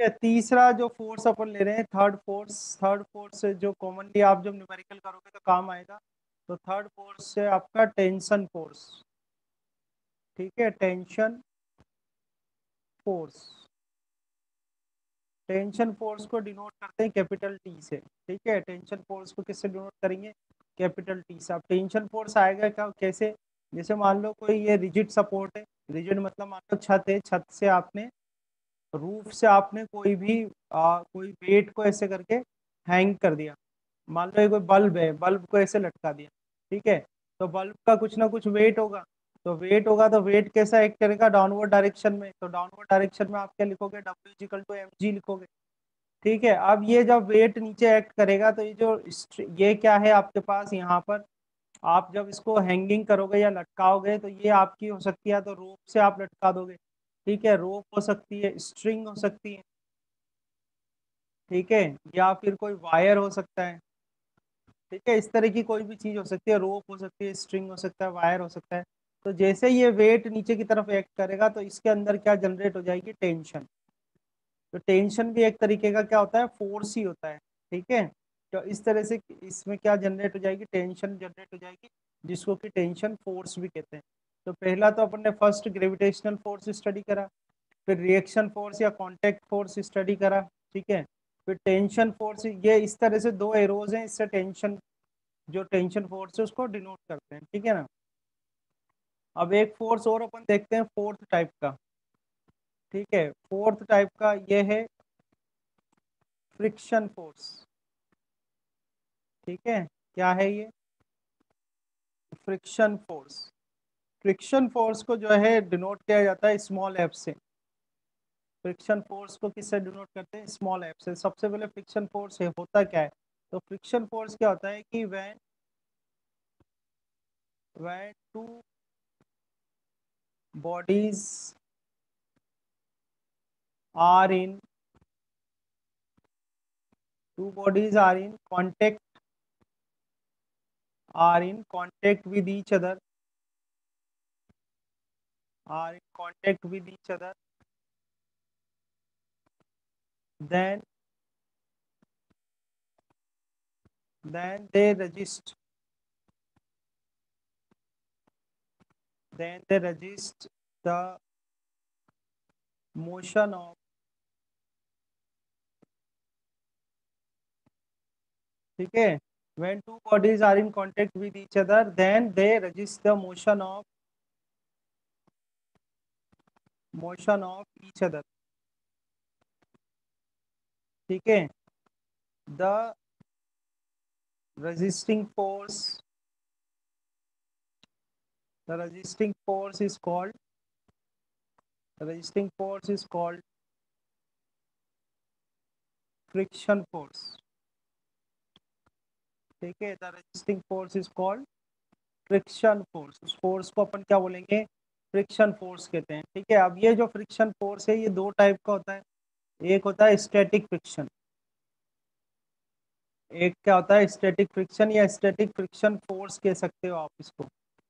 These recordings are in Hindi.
है, तीसरा जो फोर्स अपन ले रहे हैं थर्ड फोर्स थर्ड फोर्स जो कॉमनली आप जब न्यूमेरिकल करोगे तो काम आएगा तो थर्ड फोर्स से आपका टेंशन फोर्स ठीक है टेंशन फोर्स टेंशन फोर्स को डिनोट करते हैं कैपिटल टी से, ठीक है टेंशन फोर्स को किससे डिनोट करेंगे कैपिटल टी से, अब टेंशन फोर्स आएगा क्या, कैसे, जैसे मान लो कोई ये रिजिड सपोर्ट है रिजिड मतलब मान लो छत है, छत से आपने रूफ से आपने कोई भी आ, कोई वेट को ऐसे करके हैंग कर दिया। मान लो ये कोई बल्ब है बल्ब को ऐसे लटका दिया ठीक है? तो बल्ब का कुछ ना कुछ वेट होगा। तो वेट होगा तो वेट कैसा एक्ट करेगा? डाउनवर्ड डायरेक्शन में। तो डाउनवर्ड डायरेक्शन में आप क्या लिखोगे? W equal to M G लिखोगे। ठीक है? अब ये जब वेट नीचे एक्ट करेगा तो ये जो ये क्या है आपके पास? यहाँ पर आप जब इसको हैंगिंग करोगे या लटकाओगे तो ये आपकी हो सकती है तो रोप से आप लटका दोगे। ठीक है रोप हो सकती है स्ट्रिंग हो सकती है, ठीक है, या फिर कोई वायर हो सकता है, ठीक है, इस तरह की कोई भी चीज़ हो सकती है रोप हो सकती है स्ट्रिंग हो सकता है वायर हो सकता है तो जैसे ये वेट नीचे की तरफ़ एक्ट करेगा तो इसके अंदर क्या जनरेट हो जाएगी? टेंशन तो टेंशन भी एक तरीके का क्या होता है? फोर्स ही होता है, ठीक है तो इस तरह से इसमें क्या जनरेट हो जाएगी? टेंशन जनरेट हो जाएगी, जिसको कि टेंशन फोर्स भी कहते हैं। तो पहला तो अपन ने फ़र्स्ट ग्रेविटेशनल फोर्स स्टडी करा, फिर रिएक्शन फोर्स या कॉन्टेक्ट फोर्स स्टडी करा, ठीक है? फिर टेंशन फोर्स ये इस तरह से दो एरोज हैं, इससे टेंशन जो टेंशन फोर्स है उसको डिनोट करते हैं, ठीक है ना? अब एक फोर्स और अपन देखते हैं फोर्थ टाइप का, ठीक है? फोर्थ टाइप का ये है फ्रिक्शन फोर्स ठीक है? क्या है ये? फ्रिक्शन फोर्स फ्रिक्शन फोर्स को जो है डिनोट किया जाता है स्मॉल एफ़ से। फ्रिक्शन फोर्स को किससे डिनोट करते हैं? स्मॉल एफ़ से। सबसे पहले फ्रिक्शन फोर्स है, होता क्या है? तो फ्रिक्शन फोर्स क्या होता है कि when when two bodies are in two bodies are in contact, are in contact with each other are in contact with each other then then they resist then they resist the motion of ठीक है when two bodies are in contact with each other then they resist the motion of motion of each other ठीक है? The resisting force the resisting force is called the resisting force is called friction force ठीक है? The resisting force is called friction force उस फोर्स को अपन क्या बोलेंगे? फ्रिक्शन फोर्स कहते हैं, ठीक है? अब ये जो फ्रिक्शन फोर्स है, ये दो टाइप का होता है। एक होता है स्टैटिक फ्रिक्शन एक क्या होता है? स्टैटिक फ्रिक्शन या स्टैटिक फ्रिक्शन फोर्स कह सकते हो आप इसको।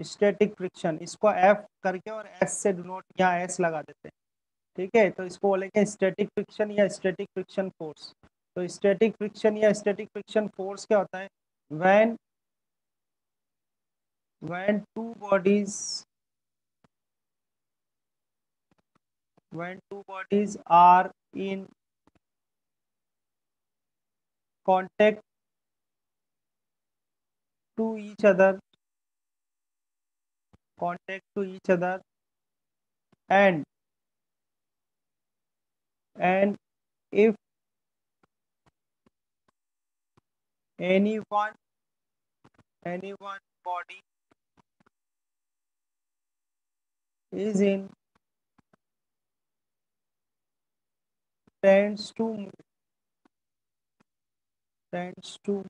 स्टैटिक फ्रिक्शन इसको एफ़ करके और एस से डिनोट या एस लगा देते हैं। ठीक है? तो इसको बोलेंगे स्टैटिक फ्रिक्शन या स्टैटिक फ्रिक्शन फोर्स तो स्टैटिक फ्रिक्शन या स्टैटिक फ्रिक्शन फोर्स क्या होता है? When when two bodies when two bodies are in contact to each other contact to each other and and if any one any one body is in tends to tends to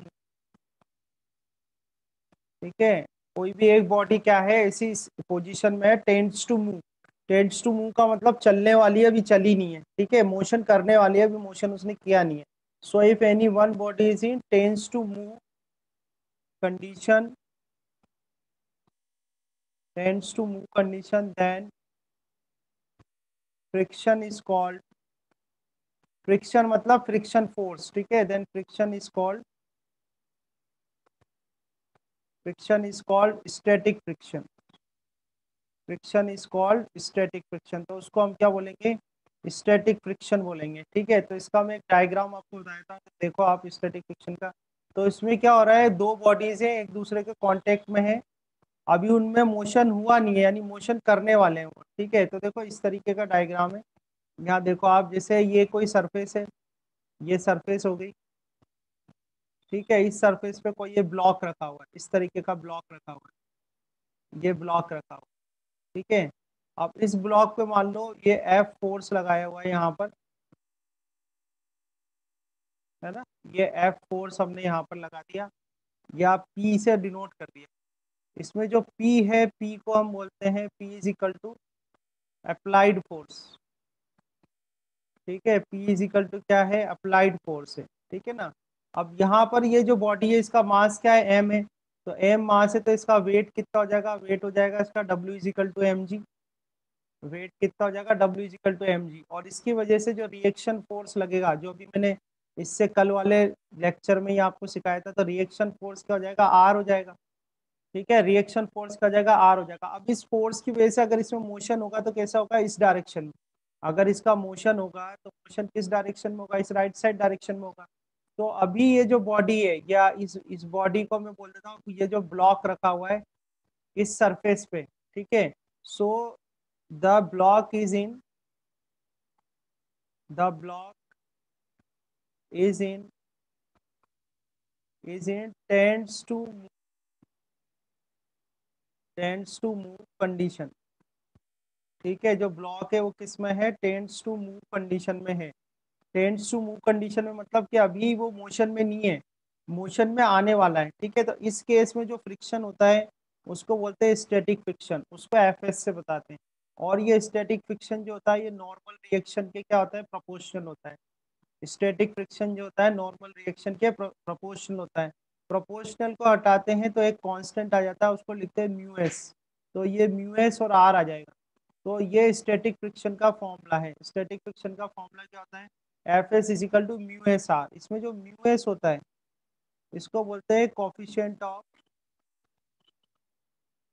ठीक है? कोई भी एक बॉडी क्या है? इसी पोजीशन में tends to move tends to move का मतलब चलने वाली अभी चली नहीं है। ठीक है? मोशन करने वाली अभी मोशन उसने किया नहीं है। So if any one body is in tends to move condition tends to move condition then friction is called friction मतलब फ्रिक्शन फोर्स ठीक है? Then friction is called friction is called static friction friction is called static friction तो उसको हम क्या बोलेंगे? स्टैटिक फ्रिक्शन बोलेंगे, ठीक है? तो इसका मैं एक डायग्राम आपको बताया था देखो आप स्टैटिक फ्रिक्शन का। तो इसमें क्या हो रहा है? दो बॉडीज हैं, एक दूसरे के कांटेक्ट में है। अभी उनमें मोशन हुआ नहीं है, यानी मोशन करने वाले हैं वो, ठीक है? तो देखो इस तरीके का डायग्राम है। यहाँ देखो आप जैसे ये कोई सरफेस है, ये सरफेस हो गई। ठीक है, इस सरफेस पे कोई ये ब्लॉक रखा हुआ है, इस तरीके का ब्लॉक रखा हुआ है। ये ब्लॉक रखा हुआ ठीक है, अब इस ब्लॉक पे मान लो ये एफ़ फोर्स लगाया हुआ है यहाँ पर। है ना? ये एफ़ फोर्स हमने यहाँ पर लगा दिया। या पी से डिनोट कर दिया। इसमें जो पी है पी को हम बोलते हैं P is equal to applied force ठीक है? पी इज़ इक्वल टू क्या है? अप्लाइड फोर्स है। ठीक है ना? अब यहाँ पर ये जो बॉडी है, इसका मास क्या है? एम है। तो एम मास है तो इसका वेट कितना हो जाएगा? वेट हो जाएगा इसका W is equal to M G weight कितना हो जाएगा? W is equal to M G और इसकी वजह से जो रिएक्शन फोर्स लगेगा, जो भी मैंने इससे कल वाले लेक्चर में ही आपको सिखाया था तो रिएक्शन फोर्स क्या हो जाएगा? आर हो जाएगा। ठीक है? रिएक्शन फोर्स का जाएगा? आर हो जाएगा। अब इस फोर्स की वजह से अगर इसमें मोशन होगा तो कैसा होगा? इस डायरेक्शन में। अगर इसका मोशन होगा तो मोशन किस डायरेक्शन में होगा? इस राइट साइड डायरेक्शन में होगा। तो अभी ये जो बॉडी है, या इस इस बॉडी को मैं बोल देता हूँ ये जो ब्लॉक रखा हुआ है, इस सरफेस पे, ठीक है? So the block is in the block is in is in tends to tends to move condition ठीक है, जो ब्लॉक है वो किसमें है? टेंड्स टू मूव कंडीशन में है। टेंड्स टू मूव कंडीशन में मतलब कि अभी वो मोशन में नहीं है। मोशन में आने वाला है, ठीक है? तो इस केस में जो फ्रिक्शन होता है, उसको बोलते हैं स्टैटिक फ्रिक्शन उसको एफएस से बताते हैं। और ये स्टैटिक फ्रिक्शन जो होता है, ये नॉर्मल रिएक्शन के क्या होता है? प्रपोर्शनल होता है। स्टैटिक फ्रिक्शन जो होता है नॉर्मल रिएक्शन के प्रपोर्शनल होता है। प्रोपोर्शनल को हटाते हैं तो एक कांस्टेंट आ जाता है, उसको लिखते हैं म्यू एस तो ये म्यू एस और आर आ जाएगा। तो ये स्टैटिक फ्रिक्शन का फॉर्मूला है। स्टैटिक फ्रिक्शन का फॉर्मूला क्या होता है? F S equal to mu S R इसमें जो म्यू एस होता है, इसको बोलते हैं coefficient of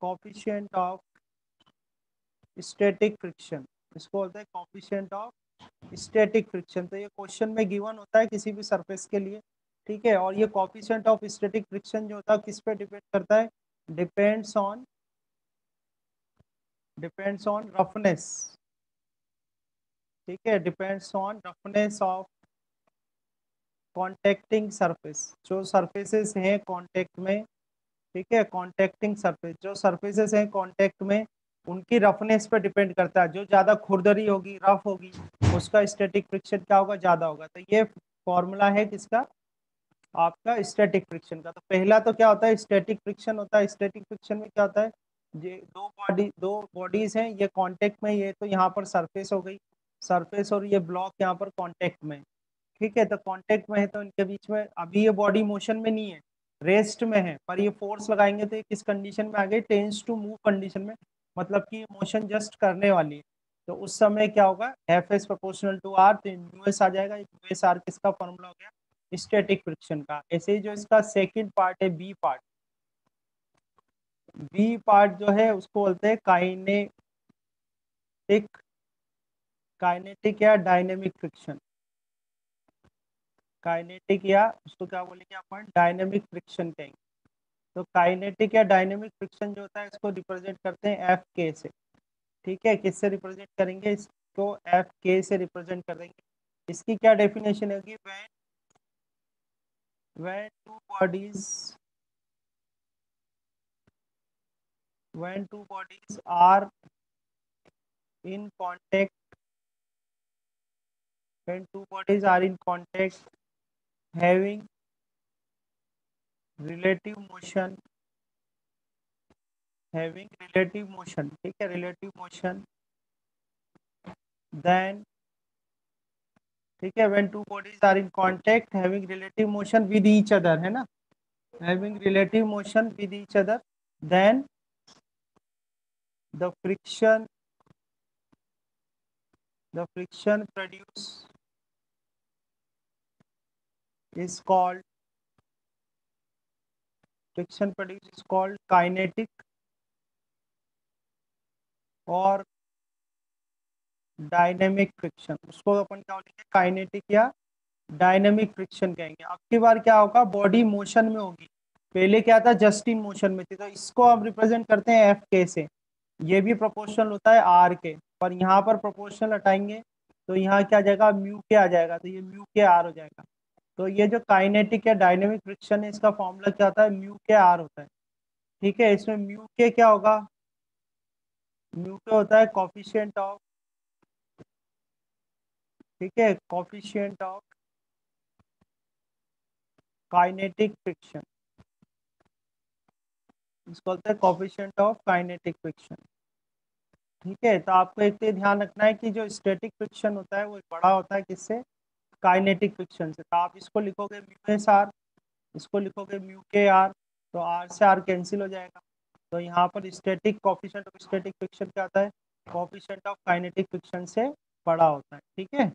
coefficient of static friction इसको बोलते हैं कॉफिशियंट ऑफ़ स्टैटिक फ्रिक्शन तो ये क्वेश्चन में गिवन होता है किसी भी सरफेस के लिए, ठीक है? और ये कॉफिशियंट ऑफ़ स्टैटिक फ्रिक्शन जो होता है, किस पे डिपेंड करता है? Depends on depends on roughness ठीक है? Depends on roughness of contacting surface जो सरफेसेस हैं कॉन्टेक्ट में, ठीक है? कॉन्टेक्टिंग सरफेस जो सरफेसेस हैं कॉन्टेक्ट में, उनकी रफनेस पर डिपेंड करता है। जो ज़्यादा खुरदरी होगी रफ होगी, उसका स्टैटिक फ्रिक्शन क्या होगा? ज़्यादा होगा। तो ये फॉर्मूला है किसका? आपका स्टैटिक फ्रिक्शन का। तो पहला तो क्या होता है? स्टैटिक फ्रिक्शन होता है। स्टैटिक फ्रिक्शन में क्या होता है? ये दो बॉडी दो बॉडीज हैं, ये कांटेक्ट में, ये तो यहाँ पर सरफेस हो गई। सरफेस और ये ब्लॉक यहाँ पर कांटेक्ट में। ठीक है तो कांटेक्ट में है तो इनके बीच में, अभी ये बॉडी मोशन में नहीं है रेस्ट में है, पर ये फोर्स लगाएँगे तो ये किस कंडीशन में आ गई? टेंस टू मूव कंडीशन में मतलब कि मोशन जस्ट करने वाली है। तो उस समय क्या होगा? F S proportional to R तो यू एस आ जाएगा यू एस आर किसका फॉर्मूला हो गया? स्टेटिक फ्रिक्शन का। ऐसे ही जो इसका सेकेंड पार्ट है बी पार्ट बी पार्ट जो है, उसको बोलते हैं काइनेटिक काइनेटिक या डायनेमिक फ्रिक्शन। काइनेटिक या, उसको क्या बोलेंगे अपन? डायनेमिक फ्रिक्शन कहेंगे। तो काइनेटिक या डायनेमिक फ्रिक्शन जो होता है, इसको रिप्रेजेंट करते हैं एफ़ के से। ठीक है? किससे रिप्रेजेंट करेंगे? इसको एफ़ के से रिप्रेजेंट कर देंगे इसकी क्या डेफिनेशन होगी? When when two bodies when two bodies are in contact when two bodies are in contact having relative motion having relative motion ठीक है relative motion then ठीक है when two bodies are in contact having relative motion with each other है ना having relative motion with each other then the friction the friction produce is called, friction produced is called kinetic और डायनेमिक फ्रिक्शन उसको अपन क्या बोलेंगे? काइनेटिक या डायनेमिक फ्रिक्शन कहेंगे। अब की बार क्या होगा? बॉडी मोशन में होगी। पहले क्या था? जस्ट इन मोशन में थी। तो इसको हम रिप्रेजेंट करते हैं एफ़ के से। ये भी प्रोपोर्शनल होता है आर के। पर यहाँ पर प्रोपोर्शनल हटाएँगे तो यहाँ क्या आ जाएगा? म्यू के आ जाएगा तो ये म्यू के आर हो जाएगा। तो ये जो काइनेटिक या डायनेमिक फ्रिक्शन है, इसका फॉर्मूला क्या होता है? म्यू के आर होता है। ठीक है, इसमें म्यू के क्या होगा? म्यू के होता है कॉफिशियंट ऑफ़ ठीक है कॉफिशियंट ऑफ़ काइनेटिक फ्रिक्शन इसको बोलते हैं कॉफिशियंट ऑफ़ काइनेटिक फ्रिक्शन ठीक है? तो आपको एक तो ध्यान रखना है कि जो स्टेटिक फ्रिक्शन होता है, वो बड़ा होता है किससे? काइनेटिक फ्रिक्शन से। तो आप इसको लिखोगे म्यू एस आर इसको लिखोगे म्यू के आर तो आर से आर कैंसिल हो जाएगा। तो यहाँ पर static coefficient of static friction क्या आता है? कॉफिशेंट ऑफ़ काइनेटिक फ्रिक्शन से बड़ा होता है। ठीक है?